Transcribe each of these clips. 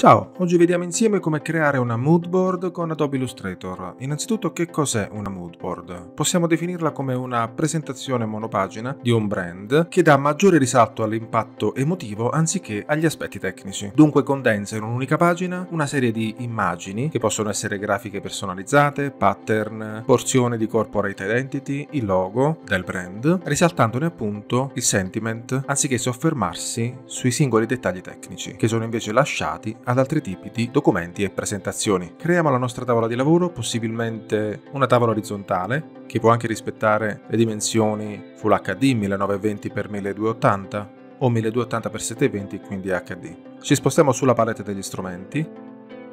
Ciao, oggi vediamo insieme come creare una mood board con Adobe Illustrator. Innanzitutto che cos'è una mood board? Possiamo definirla come una presentazione monopagina di un brand che dà maggiore risalto all'impatto emotivo anziché agli aspetti tecnici. Dunque condensa in un'unica pagina una serie di immagini che possono essere grafiche personalizzate, pattern, porzioni di corporate identity, il logo del brand, risaltandone appunto il sentiment anziché soffermarsi sui singoli dettagli tecnici che sono invece lasciati ad altri tipi di documenti e presentazioni. Creiamo la nostra tavola di lavoro, possibilmente una tavola orizzontale che può anche rispettare le dimensioni Full HD 1920x1280 o 1280x720 quindi HD. Ci spostiamo sulla palette degli strumenti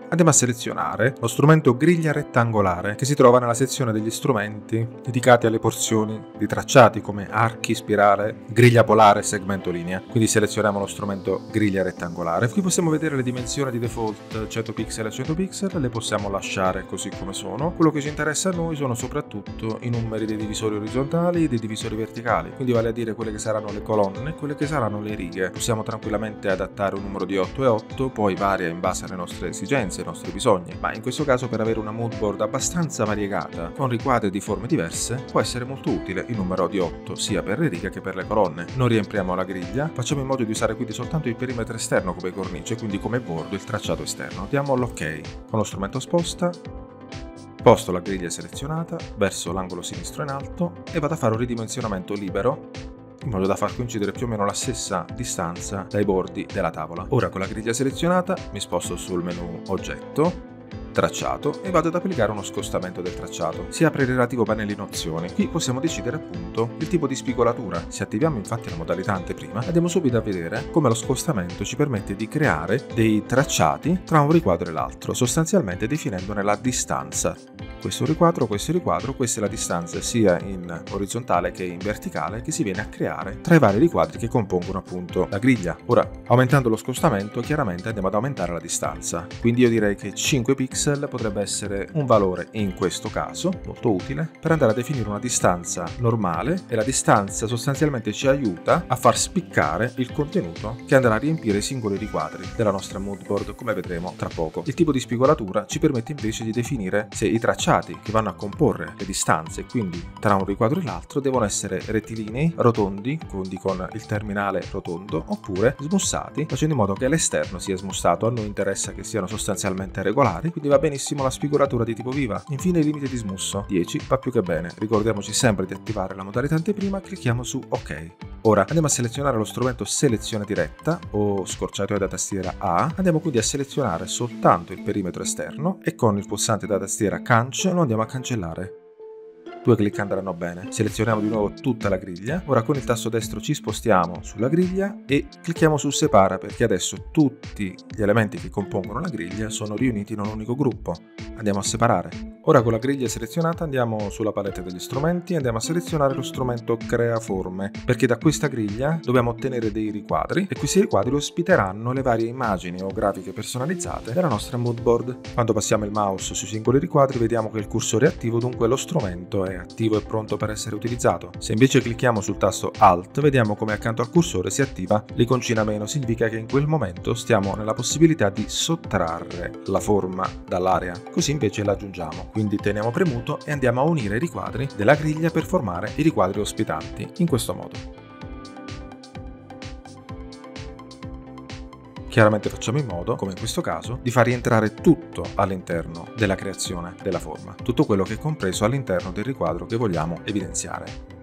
andiamo a selezionare lo strumento griglia rettangolare che si trova nella sezione degli strumenti dedicati alle porzioni di tracciati come archi, spirale, griglia polare e segmento linea. Quindi selezioniamo lo strumento griglia rettangolare. Qui possiamo vedere le dimensioni di default 100 pixel a 100 pixel, le possiamo lasciare così come sono. Quello che ci interessa a noi sono soprattutto i numeri dei divisori orizzontali e dei divisori verticali, quindi vale a dire quelle che saranno le colonne e quelle che saranno le righe. Possiamo tranquillamente adattare un numero di 8 e 8, poi varia in base alle nostre esigenze esigenze, ai nostri bisogni, ma in questo caso per avere una mood board abbastanza variegata, con riquadri di forme diverse, può essere molto utile il numero di 8 sia per le righe che per le colonne. Non riempriamo la griglia, facciamo in modo di usare quindi soltanto il perimetro esterno come cornice, quindi come bordo il tracciato esterno. Diamo l'ok. Con lo strumento sposta Sposto la griglia selezionata verso l'angolo sinistro in alto e vado a fare un ridimensionamento libero in modo da far coincidere più o meno la stessa distanza dai bordi della tavola. Ora con la griglia selezionata mi sposto sul menu oggetto tracciato e vado ad applicare uno scostamento del tracciato. Si apre il relativo pannello in opzioni. Qui possiamo decidere appunto il tipo di spigolatura. Se attiviamo infatti la modalità anteprima, andiamo subito a vedere come lo scostamento ci permette di creare dei tracciati tra un riquadro e l'altro, sostanzialmente definendone la distanza. Questo riquadro, questo riquadro, questa è la distanza sia in orizzontale che in verticale che si viene a creare tra i vari riquadri che compongono appunto la griglia. Ora, aumentando lo scostamento, chiaramente andiamo ad aumentare la distanza. Quindi io direi che 5 pixel pixel potrebbe essere un valore in questo caso molto utile per andare a definire una distanza normale e la distanza sostanzialmente ci aiuta a far spiccare il contenuto che andrà a riempire i singoli riquadri della nostra mood board come vedremo tra poco. Il tipo di spigolatura ci permette invece di definire se i tracciati che vanno a comporre le distanze quindi tra un riquadro e l'altro devono essere rettilinei, rotondi, quindi con il terminale rotondo oppure smussati facendo in modo che l'esterno sia smussato. A noi interessa che siano sostanzialmente regolari quindi va benissimo la sfiguratura di tipo viva. Infine il limite di smusso, 10, va più che bene. Ricordiamoci sempre di attivare la modalità anteprima, clicchiamo su OK. Ora andiamo a selezionare lo strumento selezione diretta o scorciatoia da tastiera A. Andiamo quindi a selezionare soltanto il perimetro esterno e con il pulsante da tastiera Canc lo andiamo a cancellare. Due clic andranno bene. Selezioniamo di nuovo tutta la griglia. Ora con il tasto destro ci spostiamo sulla griglia e clicchiamo su separa perché adesso tutti gli elementi che compongono la griglia sono riuniti in un unico gruppo. Andiamo a separare. Ora con la griglia selezionata andiamo sulla palette degli strumenti e andiamo a selezionare lo strumento crea forme perché da questa griglia dobbiamo ottenere dei riquadri e questi riquadri ospiteranno le varie immagini o grafiche personalizzate della nostra mood board. Quando passiamo il mouse sui singoli riquadri vediamo che il cursore è attivo dunque lo strumento è attivo e pronto per essere utilizzato. Se invece clicchiamo sul tasto Alt vediamo come accanto al cursore si attiva l'iconcina meno, significa che in quel momento stiamo nella possibilità di sottrarre la forma dall'area, così invece la aggiungiamo quindi teniamo premuto e andiamo a unire i riquadri della griglia per formare i riquadri ospitanti, in questo modo. Chiaramente facciamo in modo, come in questo caso, di far rientrare tutto all'interno della creazione della forma, tutto quello che è compreso all'interno del riquadro che vogliamo evidenziare.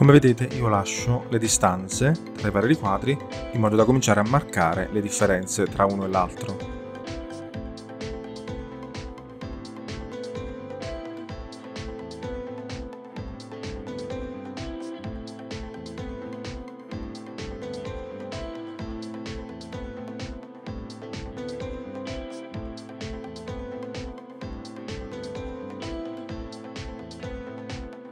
Come vedete io lascio le distanze tra i vari riquadri in modo da cominciare a marcare le differenze tra uno e l'altro.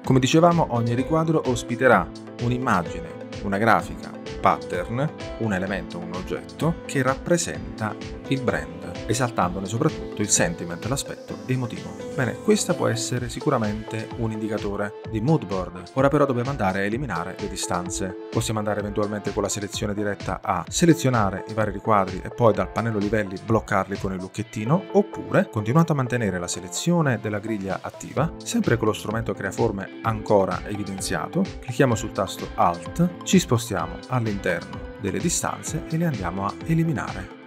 Come dicevamo, ogni riquadro ospiterà un'immagine, una grafica, pattern, un elemento, un oggetto che rappresenta il brand esaltandone soprattutto il sentiment, l'aspetto emotivo. Bene, questa può essere sicuramente un indicatore di mood board. Ora però dobbiamo andare a eliminare le distanze. Possiamo andare eventualmente con la selezione diretta a selezionare i vari riquadri e poi dal pannello livelli bloccarli con il lucchettino, oppure continuando a mantenere la selezione della griglia attiva, sempre con lo strumento creaforme ancora evidenziato, clicchiamo sul tasto Alt, ci spostiamo all'interno delle distanze e le andiamo a eliminare.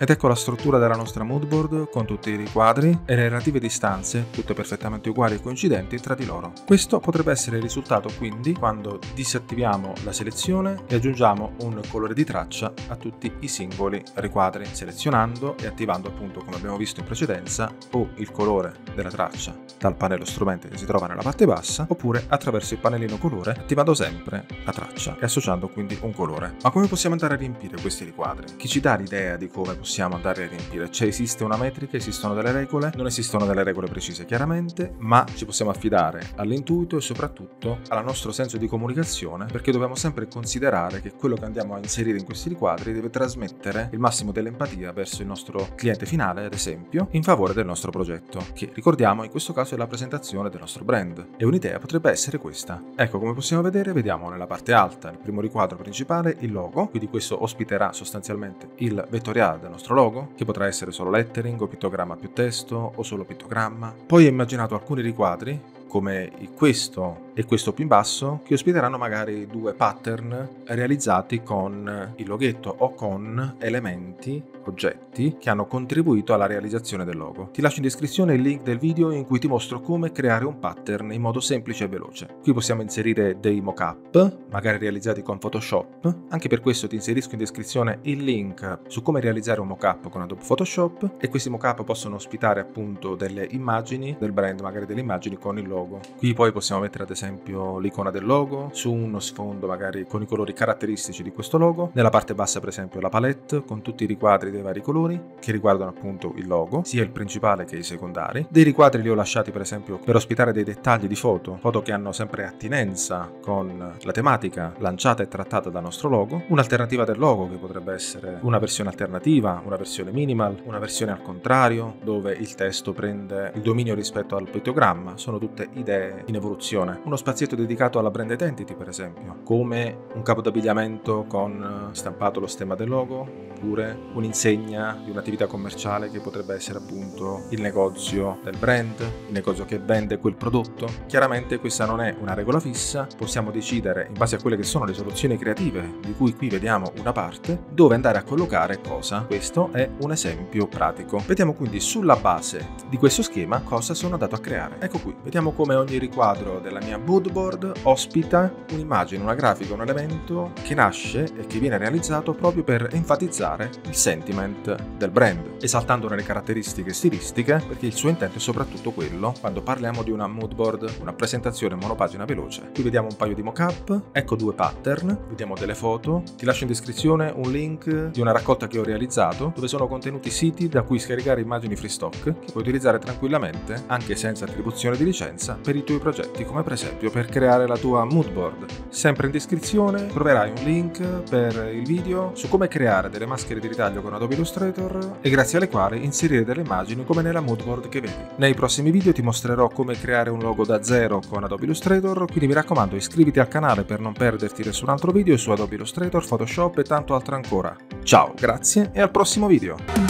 Ed ecco la struttura della nostra moodboard con tutti i riquadri e le relative distanze, tutte perfettamente uguali e coincidenti tra di loro. Questo potrebbe essere il risultato quindi quando disattiviamo la selezione e aggiungiamo un colore di traccia a tutti i singoli riquadri, selezionando e attivando appunto come abbiamo visto in precedenza o il colore della traccia dal pannello strumenti che si trova nella parte bassa oppure attraverso il pannellino colore attivando sempre la traccia e associando quindi un colore. Ma come possiamo andare a riempire questi riquadri? Chi ci dà l'idea di come possiamo possiamo andare a riempire. Cioè esiste una metrica, esistono delle regole, non esistono delle regole precise chiaramente, ma ci possiamo affidare all'intuito e soprattutto al nostro senso di comunicazione perché dobbiamo sempre considerare che quello che andiamo a inserire in questi riquadri deve trasmettere il massimo dell'empatia verso il nostro cliente finale, ad esempio, in favore del nostro progetto, che ricordiamo in questo caso è la presentazione del nostro brand. E un'idea potrebbe essere questa. Ecco, come possiamo vedere, vediamo nella parte alta, nel primo riquadro principale, il logo, quindi questo ospiterà sostanzialmente il vettoriale del nostro nostro logo, che potrà essere solo lettering o pittogramma più testo o solo pittogramma. Poi ho immaginato alcuni riquadri come questo e questo più in basso che ospiteranno magari due pattern realizzati con il loghetto o con elementi, oggetti che hanno contribuito alla realizzazione del logo. Ti lascio in descrizione il link del video in cui ti mostro come creare un pattern in modo semplice e veloce. Qui possiamo inserire dei mockup, magari realizzati con Photoshop. Anche per questo ti inserisco in descrizione il link su come realizzare un mockup con Adobe Photoshop e questi mockup possono ospitare appunto delle immagini del brand, magari delle immagini con il logo. Qui poi possiamo mettere ad esempio l'icona del logo su uno sfondo magari con i colori caratteristici di questo logo. Nella parte bassa per esempio la palette con tutti i riquadri dei vari colori che riguardano appunto il logo, sia il principale che i secondari. Dei riquadri li ho lasciati per esempio per ospitare dei dettagli di foto, foto che hanno sempre attinenza con la tematica lanciata e trattata dal nostro logo. Un'alternativa del logo che potrebbe essere una versione alternativa, una versione minimal, una versione al contrario dove il testo prende il dominio rispetto al pittogramma. Sono tutte idee in evoluzione. Uno spazietto dedicato alla brand identity, per esempio, come un capo d'abbigliamento con eh, stampato lo stemma del logo, oppure un'insegna di un'attività commerciale che potrebbe essere appunto il negozio del brand, il negozio che vende quel prodotto. Chiaramente questa non è una regola fissa, possiamo decidere in base a quelle che sono le soluzioni creative, di cui qui vediamo una parte, dove andare a collocare cosa. Questo è un esempio pratico. Vediamo quindi sulla base di questo schema cosa sono andato a creare. Ecco qui, vediamo come ogni riquadro della mia moodboard ospita un'immagine, una grafica, un elemento che nasce e che viene realizzato proprio per enfatizzare il sentiment del brand, esaltandone le caratteristiche stilistiche perché il suo intento è soprattutto quello quando parliamo di una mood board, una presentazione monopagina veloce. Qui vediamo un paio di mock-up, ecco due pattern, vediamo delle foto, ti lascio in descrizione un link di una raccolta che ho realizzato dove sono contenuti siti da cui scaricare immagini free stock che puoi utilizzare tranquillamente anche senza attribuzione di licenza per i tuoi progetti come per esempio per creare la tua mood board. Sempre in descrizione troverai un link per il video su come creare delle maschere di ritaglio con Adobe Illustrator e grazie alle quali inserire delle immagini come nella moodboard che vedi. Nei prossimi video ti mostrerò come creare un logo da zero con Adobe Illustrator, quindi mi raccomando iscriviti al canale per non perderti nessun altro video su Adobe Illustrator, Photoshop e tanto altro ancora. Ciao, grazie e al prossimo video!